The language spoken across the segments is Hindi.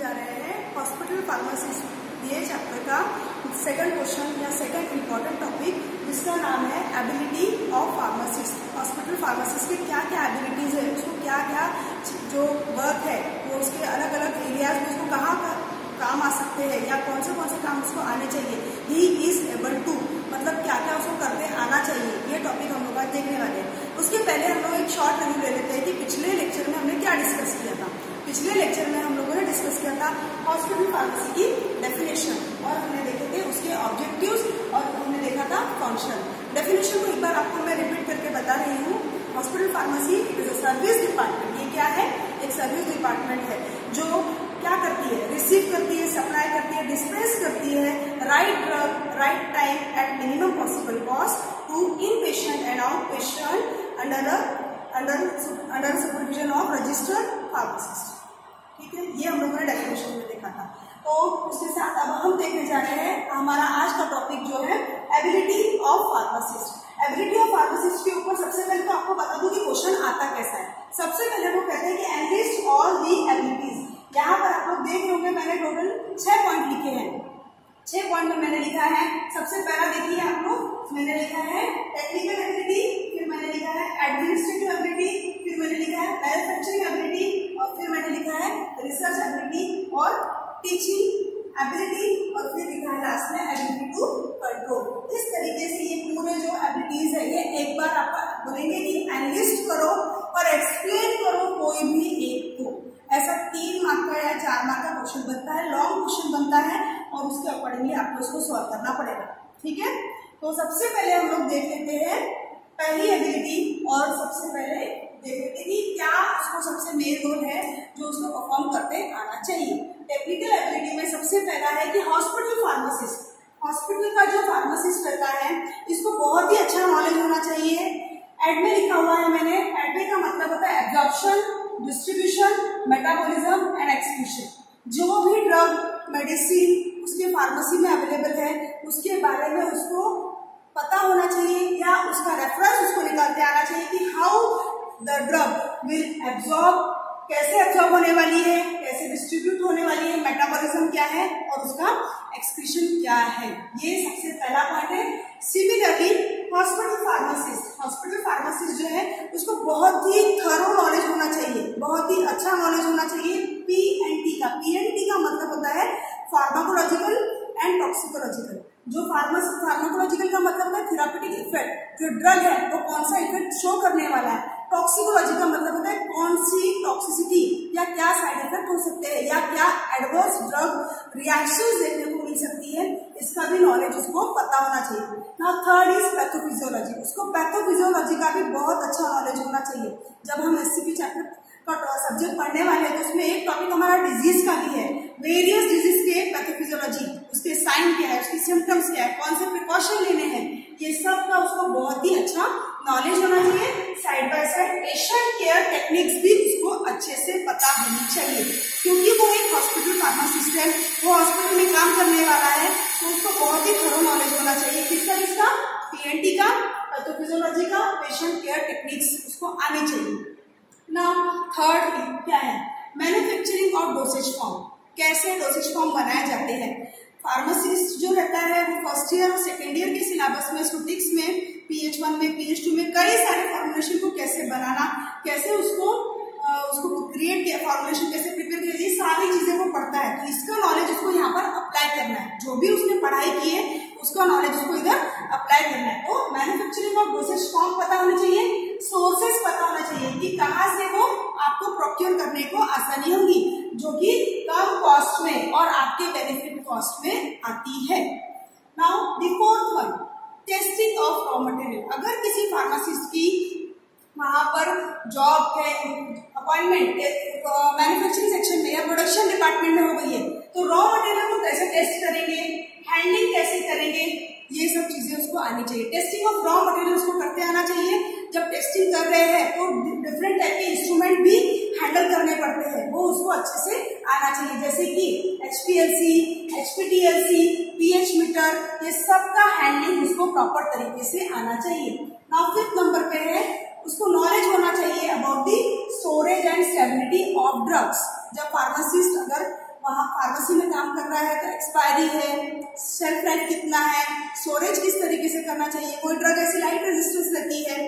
जा रहे हैं हॉस्पिटल फार्मासिस्ट ये चैप्टर का सेकंड क्वेश्चन या सेकंड इंपॉर्टेंट टॉपिक जिसका नाम है ability of pharmacist hospital pharmacist के क्या क्या एबिलिटीज है, उसको क्या क्या जो वर्क है, वो उसके अलग अलग एरियाज़ में उसको कहाँ का काम आ सकते हैं या कौन से कौन से काम उसको आने चाहिए। ही इज़ एबल टू मतलब क्या क्या उसको करते आना चाहिए, ये टॉपिक हम लोग आज देखने वाले हैं। उसके पहले हम लोग एक शॉर्ट रिव्यू ले लेते हैं कि पिछले लेक्चर में हमने क्या डिस्कस किया था। पिछले लेक्चर में हम लोगों ने डिस्कस किया था हॉस्पिटल फार्मेसी की डेफिनेशन और हमने देखे थे उसके ऑब्जेक्टिव्स और हमने देखा था फ़ंक्शन डेफिनेशन को एक बार आपको मैं रिपीट करके बता रही हूँ. Hospital pharmacy is a service department ये क्या है? एक सर्विस डिपार्टमेंट है जो क्या करती है? रिसीव करती है सप्लाई करती है डिस्प्लेस करती है right drug right time at minimum possible cost to inpatient and outpatient under under under supervision of registered pharmacist ठीक है ये हम लोगों ने डेफिनेशन में देखा था। तो उसके साथ अब हम देखने जा रहे हैं हमारा आज का टॉपिक जो है ability of pharmacist ability of pharmacist के ऊपर सबसे पहले तो आपको बता दूँ कि क्वेश्चन आता कैसा है। सबसे पहले वो कहते हैं कि एनलिस्ट ऑल दी एबिलिटीज यहाँ पर आप लोग देख रहे होंगे मैंने टोटल छह पॉइंट लिखे हैं। छह पॉइंट में मैंने लिखा है, सबसे पहला देखिए आप लोग, मैंने लिखा है टेक्निकल एबिलिटी फिर मैंने लिखा है एडमिनिस्ट्रेटिव एबिलिटी मैंने लिखा है मैन्युफैक्चरिंग एबिलिटी और फिर मैंने लिखा है रिसर्च एबिलिटी और टीचिंग एबिलिटी और फिर लिखा है लास्ट में एबिलिटी टू कंट्रोल इस तरीके से ये पूरे जो एबिलिटीज है, ये एक बार आप बोलेंगे कि एनलिस्ट करो और एक्सप्लेन करो कोई भी एक को. ऐसा तीन मार्क का या चार मार्क का क्वेश्चन बनता है लॉन्ग क्वेश्चन बनता है और उसके अकॉर्डिंगली आपको उसको सॉल्व करना पड़ेगा. ठीक है? तो सबसे पहले हम लोग देख लेते हैं पहली एबिलिटी और सबसे पहले देख लेते कि क्या उसको सबसे मेन रोल है जो उसको परफॉर्म करते आना चाहिए? टेक्निकल एबिलिटी में सबसे पहला है कि हॉस्पिटल फार्मासिस्ट हॉस्पिटल का जो फार्मासिस्ट रहता है, इसको बहुत ही अच्छा नॉलेज होना चाहिए। एड में लिखा हुआ है मैंने। एड का मतलब होता है absorption distribution metabolism and excretion जो भी ड्रग मेडिसिन उसके फार्मेसी में अवेलेबल है, उसके बारे में उसको पता होना चाहिए या उसका रेफरेंस उसको निकालते आना चाहिए कि how the drug will absorb कैसे एब्जॉर्ब होने वाली है, कैसे डिस्ट्रीब्यूट होने वाली है मेटाबॉलिज्म क्या है और उसका एक्सक्रीशन क्या है? ये सबसे पहला पॉइंट है। Similarly hospital pharmacist hospital pharmacist जो है, उसको बहुत ही थरो नॉलेज होना चाहिए, बहुत ही अच्छा नॉलेज होना चाहिए पी एन टी का। पी एन टी का मतलब होता है फार्माकोलॉजिकल एंड टॉक्सिकोलॉजिकल जो फार्मास फार्माकोलॉजिकल का मतलब है थेरापेटिक इफ़ेक्ट जो ड्रग है, वो कौन सा इफ़ेक्ट शो करने वाला है? टॉक्सिकोलॉजी का मतलब होता है कौन सी टॉक्सिसिटी या क्या साइड इफ़ेक्ट हो सकते हैं या क्या एडवर्स ड्रग रिएक्शन देखने को मिल सकती है, इसका भी नॉलेज उसको पता होना चाहिए। ना थर्ड इज़ पैथोफिजियोलॉजी उसको पैथोफिजियोलॉजी का भी बहुत अच्छा नॉलेज होना चाहिए। जब हम एस चैप्टर का सब्जेक्ट पढ़ने वाले हैं तो उसमें एक टॉपिक हमारा डिज़ीज़ का भी है। वेरियस डिज़ीज़ के पैथोफिजियोलॉजी उसके साइन क्या है, उसके सिम्टम्स क्या है, कौन से प्रिकॉशन लेने हैं, ये सब का उसको बहुत ही अच्छा नॉलेज होना चाहिए। Side by side patient care techniques भी उसको अच्छे से पता होनी चाहिए। क्योंकि वो एक हॉस्पिटल फार्मासिस्ट है, वो हॉस्पिटल में काम करने वाला है तो उसको बहुत ही थोड़ा नॉलेज होना चाहिए। किसका किसका? पीएनटी का पैथोफिजियोलॉजी का पेशेंट केयर टेक्निक्स उसको आनी चाहिए। ना थर्ड क्या है? मैन्युफैक्चरिंग और डोसेज फॉर्म कैसे डोसेज फॉर्म बनाए जाते हैं। फार्मासिस्ट जो रहता है, वो फ़र्स्ट ईयर और सेकेंड ईयर के सिलेबस में स्टूटिक्स में पीएच वन में पीएच टू में, कई सारे फॉर्मुलेशन को कैसे बनाना, कैसे उसको उसको क्रिएट किया फॉर्मुलेशन कैसे प्रिपेयर किया, ये सारी चीज़ें वो पढ़ता है। तो इसका नॉलेज उसको यहाँ पर अप्लाई करना है। जो भी उसने पढ़ाई की है, उसका नॉलेज उसको इधर अप्लाई करना है। तो मैन्युफैक्चरिंग और डोसेज फॉर्म पता होना चाहिए सोर्सेस पता होना चाहिए कि कहाँ से वो आपको प्रोक्योर करने को आसानी होगी। जो कि कम कॉस्ट में और आपके बेनिफिट कॉस्ट में आती है। Now the fourth one testing of raw material अगर किसी फार्मासिस्ट की वहाँ पर जॉब है अपॉइंटमेंट मैन्युफैक्चरिंग सेक्शन में या प्रोडक्शन डिपार्टमेंट में हो गई है तो रॉ मटेरियल को कैसे टेस्ट करेंगे हैंडलिंग कैसे करेंगे, ये सब चीज़ें उसको आनी चाहिए। टेस्टिंग ऑफ़ रॉ मटेरियल उसको करते आना चाहिए। जब टेस्टिंग कर रहे हैं तो डिफरेंट टाइप के इंस्ट्रूमेंट भी हैंडल करने पड़ते हैं। वो उसको अच्छे से आना चाहिए। जैसे कि H P L C H P T L C P H meter ये सब का हैंडलिंग उसको प्रॉपर तरीके से आना चाहिए। नाउ फिफ्थ नंबर पे है, उसको नॉलेज होना चाहिए about the storage and stability of drugs जब फार्मासिस्ट अगर वहाँ फार्मेसी में काम कर रहा है तो एक्सपायरी है सेल्फ लाइफ कितना है स्टोरेज किस से करना चाहिए। कोई ड्रग ऐसी लाइट रेजिस्टेंस रहती है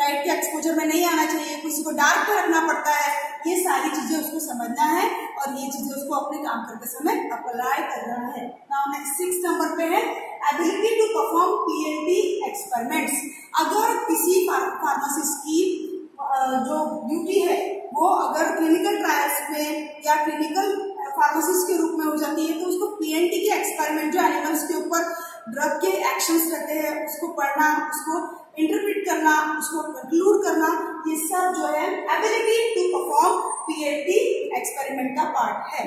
लाइट के एक्सपोजर में नहीं आना चाहिए किसी को डार्क पे रखना पड़ता है। ये सारी चीज़ें उसको समझना है और ये चीज़ें उसको अपने काम करते समय अप्लाई करना है। नाउ नेक्स्ट सिक्स नंबर पे है ability to perform PNT experiments अगर किसी फार्मासिस्ट की जो ड्यूटी है, वो अगर क्लिनिकल ट्रायल्स में या क्लिनिकल फार्मासिस्ट के रूप में हो जाती है तो उसको पीएनटी के एक्सपेरिमेंट जो एनिमल्स के ऊपर ड्रग के एक्शंस करते हैं, उसको पढ़ना, उसको इंटरप्रिट करना, उसको कंक्लूड करना, ये सब जो है ability to perform PNT experiment का पार्ट है।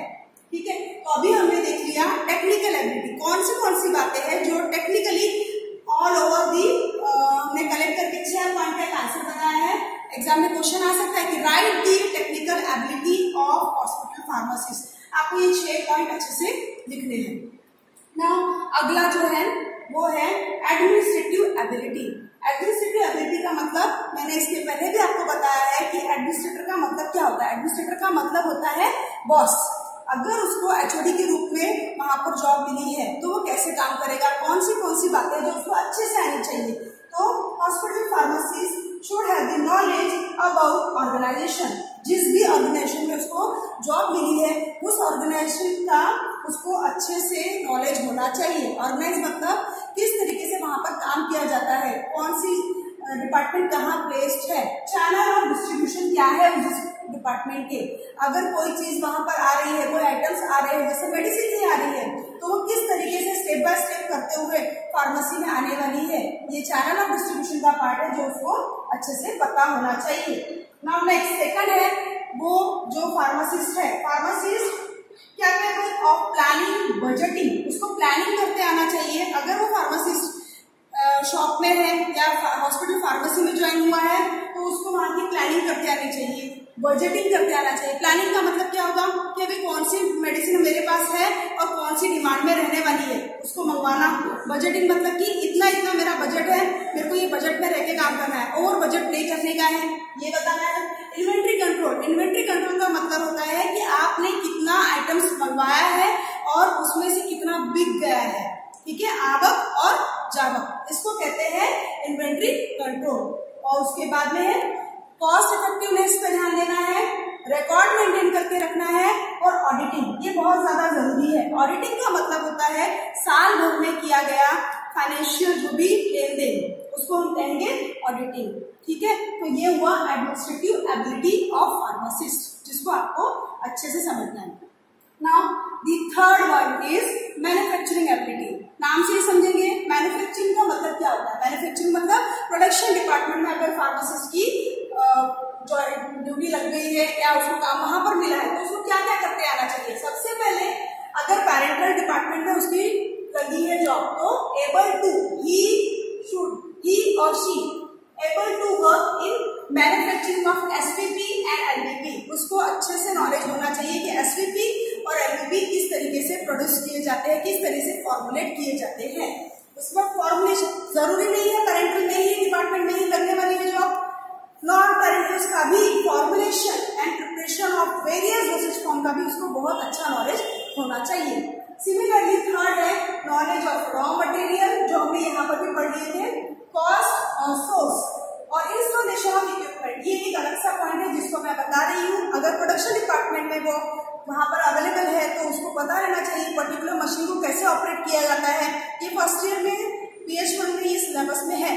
ठीक है? तो अभी हमने देख लिया टेक्निकल एबिलिटी कौन सी कौन सी बातें हैं जो टेक्निकली ऑल ओवर दी हमने कलेक्ट करके छह पॉइंट का आंसर बनाया है। एग्ज़ाम में क्वेश्चन आ सकता है कि write the technical ability of hospital pharmacist आपको ये छह पॉइंट अच्छे से लिखने हैं। ना, अगला जो है, वो है एडमिनिस्ट्रेटिव एबिलिटी एडमिनिस्ट्रेटिव एबिलिटी का मतलब मैंने इसके पहले भी आपको बताया है कि एडमिनिस्ट्रेटर का मतलब क्या होता है? एडमिनिस्ट्रेटर का मतलब होता है बॉस अगर उसको एचओडी के रूप में वहाँ पर जॉब मिली है तो वो कैसे काम करेगा? कौन सी कौन सी बातें जो उसको अच्छे से आनी चाहिए? तो hospital pharmacist should have the knowledge about organization जिस भी ऑर्गेनाइजेशन में उसको जॉब मिली है, उस ऑर्गेनाइजेशन का उसको अच्छे से नॉलेज होना चाहिए। ऑर्गेनाइज मतलब किस तरीके से वहाँ पर काम किया जाता है, कौन सी डिपार्टमेंट कहाँ प्लेस्ड है चैनल और डिस्ट्रीब्यूशन क्या है उस डिपार्टमेंट के। अगर कोई चीज़ वहाँ पर आ रही है, कोई आइटम्स आ रहे हैं, जैसे मेडिसिन ही आ रही है तो वो किस तरीके से स्टेप बाय स्टेप करते हुए फार्मेसी में आने वाली है, ये चैनल ऑफ़ डिस्ट्रीब्यूशन का पार्ट है जो उसको अच्छे से पता होना चाहिए। नाउ नेक्स्ट सेकंड है, वो जो फार्मासिस्ट है फार्मासिस्ट क्या हैं ऑफ़ प्लानिंग बजटिंग उसको प्लानिंग करते आना चाहिए। अगर वो फार्मासिस्ट शॉप में है या हॉस्पिटल फार्मेसी में ज्वाइन हुआ है तो उसको वहाँ की प्लानिंग करते आनी चाहिए बजटिंग करते आना चाहिए। प्लानिंग का मतलब क्या होगा कि अभी कौन सी मेडिसिन मेरे पास है और कौन सी डिमांड में रहने वाली है, उसको मंगवाना बजटिंग मतलब कि इतना इतना मेरा बजट है, मेरे को ये बजट में रह के काम करना है, और बजट नहीं करने का है। ये बताना है। इन्वेंट्री कंट्रोल इन्वेंट्री कंट्रोल का मतलब होता है कि आपने कितना आइटम्स मंगवाया है और उसमें से कितना बिक गया है। ठीक है? आवक और जावक। इसको कहते हैं इन्वेंट्री कंट्रोल और उसके बाद में है कॉस्ट इफेक्टिवनेस पर ध्यान देना है रिकॉर्ड मेंटेन करके रखना है और ऑडिटिंग ये बहुत ज़्यादा ज़रूरी है। ऑडिटिंग का मतलब होता है, साल भर में किया गया फाइनेंशियल जो भी लेन देन उसको हम कहेंगे ऑडिटिंग ठीक है? तो ये हुआ एडमिनिस्ट्रेटिव एबिलिटी ऑफ़ फार्मासिस्ट जिसको आपको अच्छे से समझना है। Now the third one is manufacturing ability नाम से ही समझेंगे। मैन्युफैक्चरिंग का मतलब क्या होता है? मैन्युफैक्चरिंग मतलब प्रोडक्शन डिपार्टमेंट में अगर फार्मासिस्ट की ड्यूटी लग गई है या उसको काम वहाँ पर मिला है? तो उसको क्या क्या करते आना चाहिए? सबसे पहले अगर पेरेंटल डिपार्टमेंट में उसकी लगी है जॉब तो able to he should he और she able to work in manufacturing of SPP and LBP उसको अच्छे से नॉलेज होना चाहिए कि एसपीपी और एलबीपी किस तरीके से प्रोड्यूस किए जाते हैं, किस तरीके से फॉर्मुलेट किए जाते हैं। उसमें फॉर्मुलेशन ज़रूरी नहीं है पेरेंटल में ही डिपार्टमेंट में ही लगने वाली है जॉब नॉन पेरेंटल्स का भी formulation and preparation of various dosage form का भी उसको बहुत अच्छा नॉलेज होना चाहिए। सिमिलरली थर्ड है नॉलेज ऑफ़ रॉ मटेरियल जो हमने यहाँ पर भी पढ़ लिए थे कॉस्ट और सोर्स और इंस्टॉलेशन ऑफ़ इक्विपमेंट ये एक अलग सा पॉइंट है जिसको मैं बता रही हूँ। अगर प्रोडक्शन डिपार्टमेंट में वो वहाँ पर अवेलेबल है तो उसको पता रहना चाहिए पर्टिकुलर मशीन को कैसे ऑपरेट किया जाता है ये फ़र्स्ट ईयर में पी एच वन में ये सिलेबस में है।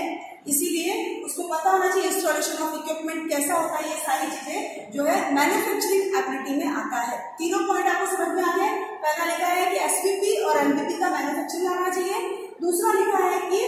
इसीलिए उसको पता होना चाहिए इंस्टॉलेशन ऑफ़ इक्विपमेंट कैसा होता है, ये सारी चीज़ें जो है मैन्युफैक्चरिंग एबिलिटी में आता है। तीनों पॉइंट आपको समझ में आ गए पहला लिखा है कि एसपीपी और एमपीपी का मैन्युफैक्चरिंग आना चाहिए। दूसरा लिखा है कि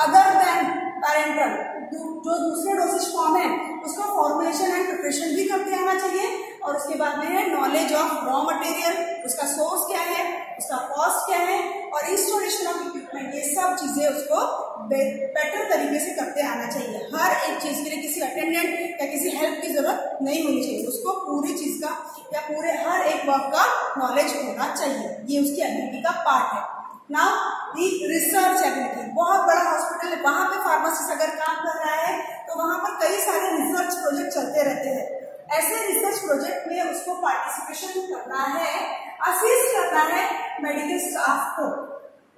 अदर देन पेरेंटल जो दूसरे डोसेज फॉर्म है, उसका फॉर्मुलेशन एंड प्रिपरेशन भी करते आना चाहिए। और उसके बाद में है नॉलेज ऑफ़ रॉ मटेरियल उसका सोर्स क्या है, उसका कॉस्ट क्या है, और इंस्टॉलेशन ऑफ़ इक्विपमेंट ये सब चीज़ें उसको बेटर तरीके से करते आना चाहिए। हर एक चीज़ के लिए किसी अटेंडेंट या किसी हेल्प की ज़रूरत नहीं होनी चाहिए। उसको पूरी चीज़ का या पूरे हर एक वर्क का नॉलेज होना चाहिए। ये उसकी एबिलिटी का पार्ट है। नाउ दी रिसर्च एबिलिटी बहुत बड़ा हॉस्पिटल है। वहाँ पे फार्मासिस्ट अगर काम कर रहा है तो वहाँ पर कई सारे रिसर्च प्रोजेक्ट चलते रहते हैं। ऐसे रिसर्च प्रोजेक्ट में उसको पार्टिसिपेशन करना है असिस्ट करना है मेडिकल स्टाफ को।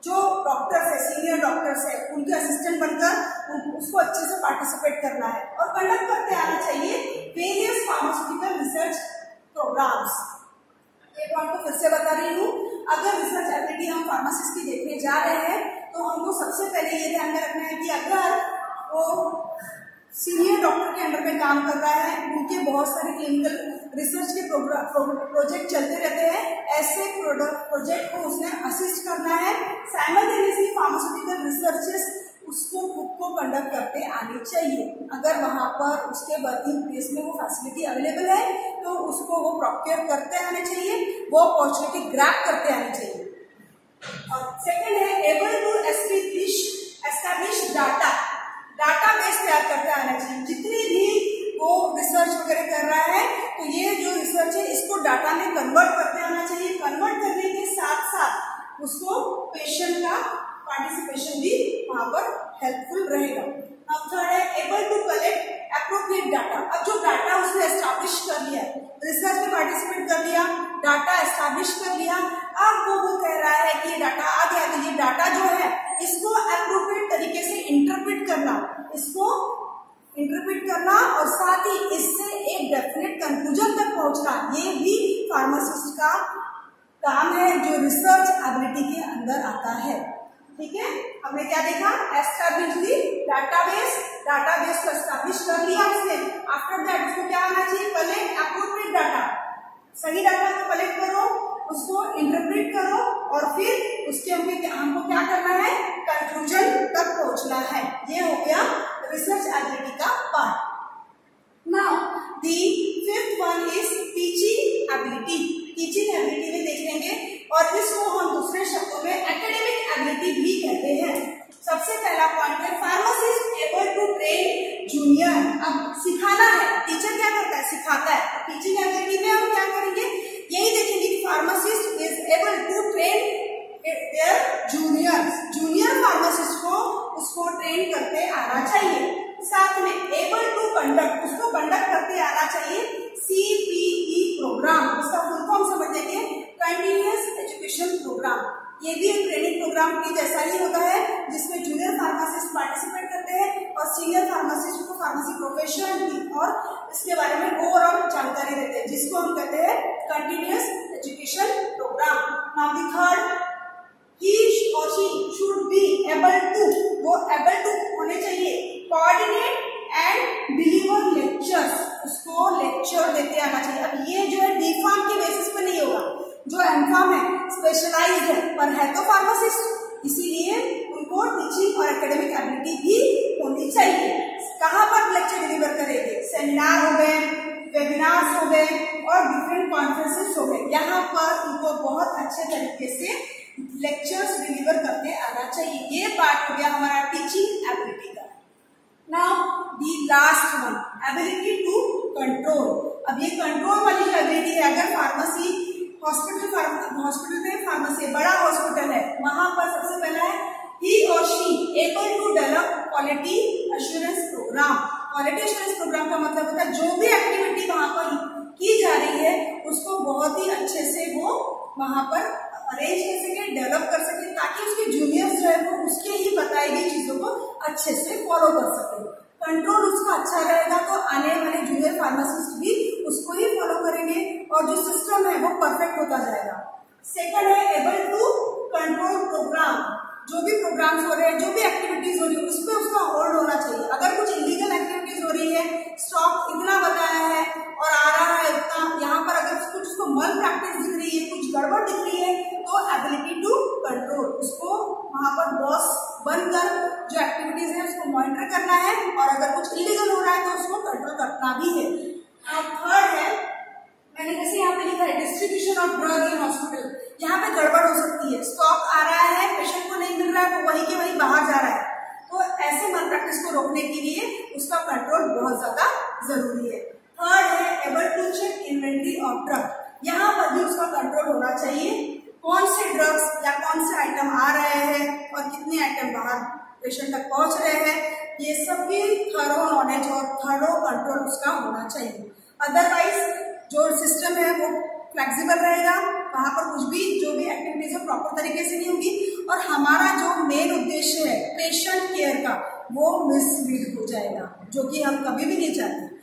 जो डॉक्टर्स है सीनियर डॉक्टर्स है, उनके असिस्टेंट बनकर उसको अच्छे से पार्टिसिपेट करना है। और कंडक्ट करते आना चाहिए वेरियस फार्मास्यूटिकल रिसर्च प्रोग्राम्स एक पॉइंट को फिर से बता रही हूँ, अगर रिसर्च एबिलिटी हम फार्मासिस्ट जा रहे हैं तो हमको सबसे पहले ये ध्यान में रखना है कि अगर वो सीनियर डॉक्टर के अंडर में काम कर रहा है, उनके बहुत सारे क्लिनिकल रिसर्च के प्रोजेक्ट चलते रहते हैं, ऐसे प्रोजेक्ट को उसने असिस्ट करना है साइमल्टेनियसली फार्मास्यूटिकल रिसर्चेस उसको खुद को कंडक्ट करते आने चाहिए। अगर वहाँ पर उसके वर्किंग प्लेस में वो फैसिलिटी अवेलेबल है तो उसको वो प्रोक्योर करते आने चाहिए, वो अपॉर्चुनिटी ग्रैप करते आनी चाहिए। सेकेंड है able to establish establish data database तैयार करते आना चाहिए। जितनी भी वो रिसर्च वगैरह कर रहा है तो ये जो रिसर्च है, इसको डाटा में कन्वर्ट करते आना चाहिए। कन्वर्ट करने के साथ साथ उसको पेशेंट का पार्टिसिपेशन भी वहाँ पर हेल्पफुल रहेगा। अब थर्ड है able to collect appropriate data अब जो डाटा उसने एस्टैब्लिश कर लिया रिसर्च में पार्टिसिपेट कर लिया डाटा एस्टैब्लिश कर लिया अब वो वो कह रहा है कि डाटा आ गया तो ये डाटा जो है, इसको अप्रोप्रिएट तरीके से इंटरप्रिट करना, इसको इंटरप्रिट करना और साथ ही इससे एक डेफिनेट कंक्लूजन तक पहुँचना, ये भी फार्मासिस्ट का काम है, जो रिसर्च एबिलिटी के अंदर आता है। ठीक है? हमने क्या देखा? एस्टैब्लिश दी डाटाबेस डाटाबेस को एस्टैब्लिश कर लिया उसने। आफ्टर दैट उसको क्या आना चाहिए? कलेक्ट अप्रोप्रिएट डाटा सही डाटा को कलेक्ट करो उसको इंटरप्रेट करो और फिर उसके हमके हमको क्या करना है? कंक्लूजन तक पहुँचना है। ये हो गया रिसर्च एबिलिटी का part now the fifth one is teaching ability teaching ability में देख लेंगे और इसको हम दूसरे शब्दों में एकेडमिक एबिलिटी भी कहते हैं। सबसे पहला पॉइंट है pharmacist able to train junior अब सिखाना है। टीचर क्या करता है? सिखाता है। टीचिंग एबिलिटी में हम क्या करेंगे? यही देखेंगे कि pharmacist is able to train junior junior pharmacist को उसको ट्रेन करते आना चाहिए साथ में एबल टू कंडक्ट उसको कंडक्ट करते आना चाहिए सीपीई प्रोग्राम उसका फुल फॉर्म समझ लेंगे कंटिन्यूस एजुकेशन प्रोग्राम ये भी एक ट्रेनिंग प्रोग्राम की जैसा ही होता है जिसमें जूनियर फार्मासिस्ट पार्टिसिपेट करते हैं और सीनियर फार्मासिस्ट को फार्मेसी प्रोफेशन की और इसके बारे में ओवरऑल जानकारी देते हैं जिसको हम कहते हैं continuous education program now the third he और she should be able to वो एबल टू होने चाहिए कोऑर्डिनेट एंड डिलीवर लेक्चर्स उसको लेक्चर देते आना चाहिए अब ये जो है डी फार्म के बेसिस पे नहीं होगा जो एमफार्म है स्पेशलाइज है पर है तो फार्मासिस्ट इसीलिए उनको टीचिंग और एकेडमिक एबिलिटी भी होनी चाहिए कहाँ पर लेक्चर डिलीवर करेंगे सेमिनार हो गए वेबिनार्स हो गए और डिफरेंट कॉन्फ्रेंसेस हो गए यहाँ पर उनको बहुत अच्छे तरीके से लेक्चर्स डिलीवर करते आना चाहिए ये पार्ट हो गया हमारा टीचिंग एबिलिटी का। Now the last one ability to control अब ये कंट्रोल वाली एबिलिटी है, अगर फार्मेसी हॉस्पिटल हॉस्पिटल में फार्मेसी बड़ा हॉस्पिटल है, वहाँ पर सबसे पहला है ही और she able to develop quality assurance program quality assurance program का मतलब होता है, जो भी एक्टिविटी वहाँ पर की जा रही है, उसको बहुत ही अच्छे से वो वहाँ पर अरेंज कर सके डेवलप कर सके, ताकि उसके जूनियर्स जो है वो उसके ही बताई गई चीज़ों को अच्छे से फॉलो कर सके। कंट्रोल उसका अच्छा रहेगा तो आने वाले जूनियर फार्मासिस्ट भी उसको ही फॉलो करेंगे और जो सिस्टम है वो परफेक्ट होता जाएगा। सेकंड है एबल टू कंट्रोल प्रोग्राम जो भी प्रोग्राम्स हो रहे हैं, जो भी एक्टिविटीज़ हो रही है, उस पर उसका होल्ड होना चाहिए। अगर कुछ इलीगल एक्टिविटीज़ हो रही है स्टॉक इतना बताया है और आ रहा है इतना यहाँ पर अगर कुछ उसको मल प्रैक्टिस दिख कुछ गड़बड़ दिख रही है तो एबिलिटी टू कंट्रोल उसको वहाँ पर बॉस बनकर जो एक्टिविटीज़ है उसको मॉनिटर करना है और अगर कुछ इलीगल हो रहा है तो उसको कंट्रोल करना भी है। थर्ड है, मैंने जैसे यहाँ पे लिखा है distribution of drug in hospital यहाँ पे गड़बड़ हो सकती है। स्टॉक आ रहा है पेशेंट को नहीं मिल रहा है तो वही के वही बाहर जा रहा है। तो ऐसे मल प्रैक्टिस को रोकने के लिए उसका कंट्रोल बहुत ज़्यादा ज़रूरी है। थर्ड है able to check inventory of drug यहाँ पर भी उसका कंट्रोल होना चाहिए। कौन से ड्रग्स या कौन से आइटम आ रहे हैं और कितने आइटम बाहर पेशेंट तक पहुँच रहे हैं, ये सब भी थरो नॉलेज और थरो कंट्रोल उसका होना चाहिए। अदरवाइज़ जो सिस्टम है वो फ्लेक्सिबल रहेगा। वहाँ पर कुछ भी जो भी एक्टिविटीज़ है प्रॉपर तरीके से नहीं होगी और हमारा जो मेन उद्देश्य है पेशेंट केयर का, वो मिसलीड हो जाएगा, जो कि हम कभी भी नहीं चाहते।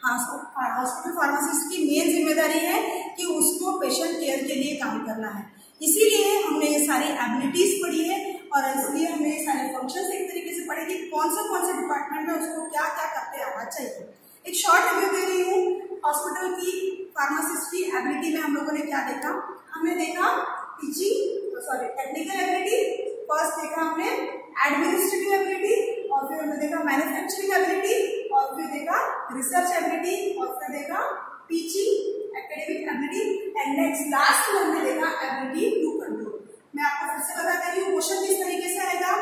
हॉस्पिटल फार्मासिस्ट की मेन ज़िम्मेदारी है कि उसको पेशेंट केयर के लिए काम करना है। इसीलिए हमने ये सारी एबिलिटीज पढ़ी है और इसलिए हमने ये सारे फ़ंक्शन एक तरीके से पढ़े कि कौन से कौन से डिपार्टमेंट में उसको क्या क्या करते आना चाहिए। एक शॉर्ट रिव्यू दे रही हूँ। हॉस्पिटल की फार्मासिस्ट की एबिलिटी में हम लोगों ने क्या देखा? हमने देखा teaching sorry technical ability first देखा हमने एडमिनिस्ट्रेटिव एबिलिटी और फिर हमने देखा मैन्युफैक्चरिंग एबिलिटी और फिर देखा रिसर्च एबिलिटी और फिर देखा teaching academic ability and next last में हमने एबिलिटी टू कंट्रोल मैं आपको फिर से बता दे रही हूँ क्वेश्चन किस तरीके से आएगा?